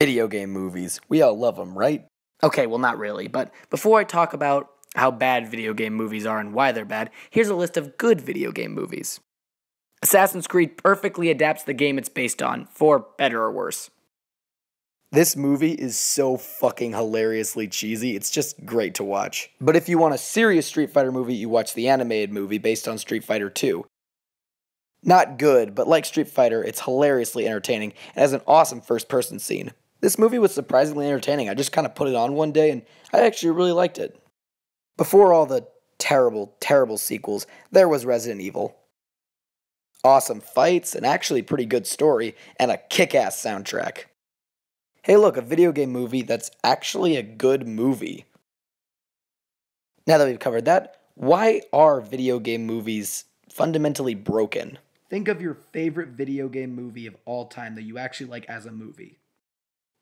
Video game movies. We all love them, right? Okay, well, not really, but before I talk about how bad video game movies are and why they're bad, here's a list of good video game movies. Assassin's Creed perfectly adapts the game it's based on, for better or worse. This movie is so fucking hilariously cheesy, it's just great to watch. But if you want a serious Street Fighter movie, you watch the animated movie based on Street Fighter 2. Not good, but like Street Fighter, it's hilariously entertaining and has an awesome first person scene. This movie was surprisingly entertaining. I just kind of put it on one day and I actually really liked it. Before all the terrible, terrible sequels, there was Resident Evil. Awesome fights, an actually pretty good story, and a kick ass soundtrack. Hey, look, a video game movie that's actually a good movie. Now that we've covered that, why are video game movies fundamentally broken? Think of your favorite video game movie of all time that you actually like as a movie.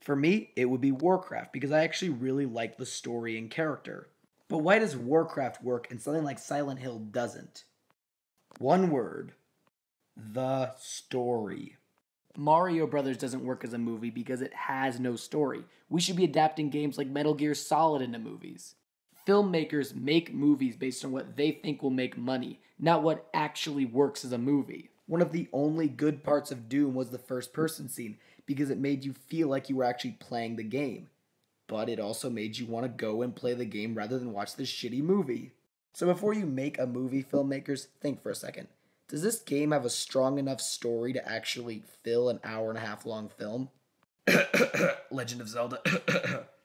For me, it would be Warcraft because I actually really like the story and character. But why does Warcraft work and something like Silent Hill doesn't? One word the story. Mario Brothers doesn't work as a movie because it has no story. We should be adapting games like Metal Gear Solid into movies. Filmmakers make movies based on what they think will make money, not what actually works as a movie. One of the only good parts of Doom was the first person scene because it made you feel like you were actually playing the game. But it also made you want to go and play the game rather than watch this shitty movie. So before you make a movie, filmmakers, think for a second does this game have a strong enough story to actually fill an hour and a half long film? Legend of Zelda.